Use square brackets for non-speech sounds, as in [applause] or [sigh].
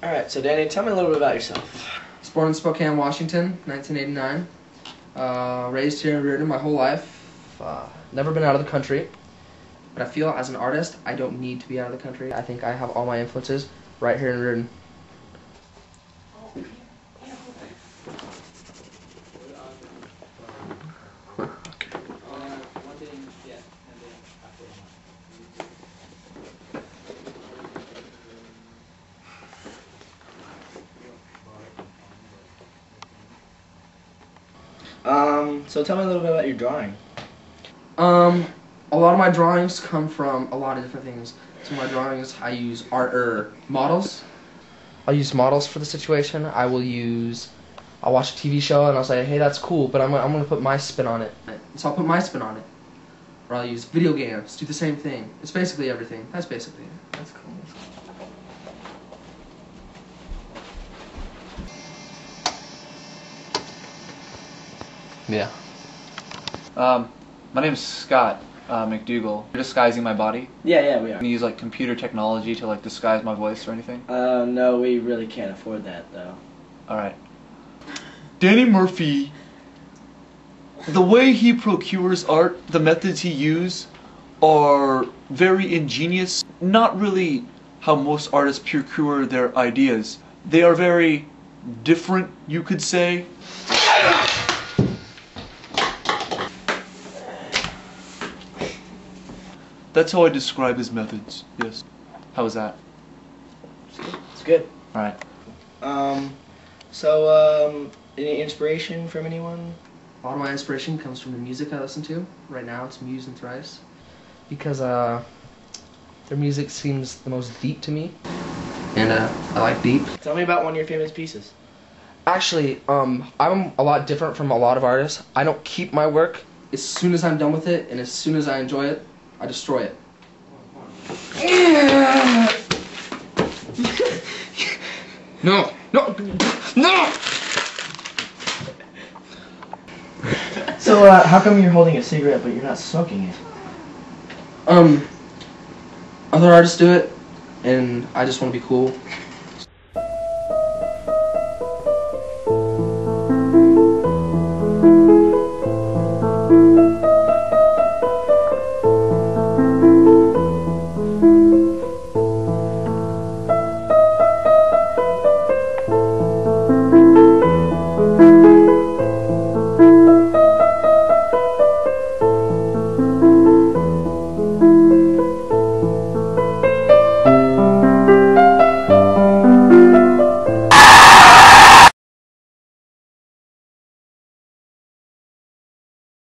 All right, so Danny, tell me a little bit about yourself. I was born in Spokane, Washington, 1989. Uh, raised here in Reardon my whole life. Uh, never been out of the country. But I feel as an artist, I don't need to be out of the country. I think I have all my influences right here in Reardon. Um, so tell me a little bit about your drawing. Um, a lot of my drawings come from a lot of different things. So my drawings, I use art or models. I'll use models for the situation. I will use. I'll watch a TV show and I'll say, hey, that's cool, but I'm, I'm gonna put my spin on it. So I'll put my spin on it. Or I'll use video games, do the same thing. It's basically everything. That's basically it. That's cool. That's cool. Yeah. Um, my name's Scott uh, McDougal. You're disguising my body. Yeah, yeah, we are. Can you use like computer technology to like disguise my voice or anything? Uh, no, we really can't afford that though. All right. Danny Murphy. The way he procures art, the methods he uses, are very ingenious. Not really how most artists procure their ideas. They are very different, you could say. That's how I describe his methods. Yes. How was that? It's good. All right. Um, so um, any inspiration from anyone? A lot of my inspiration comes from the music I listen to. Right now, it's Muse and Thrice, because uh, their music seems the most deep to me, and uh, I like deep. Tell me about one of your famous pieces. Actually, um, I'm a lot different from a lot of artists. I don't keep my work. As soon as I'm done with it, and as soon as I enjoy it, I destroy it. [laughs] no, no, no! So uh, how come you're holding a cigarette but you're not smoking it? Um, other artists do it, and I just want to be cool.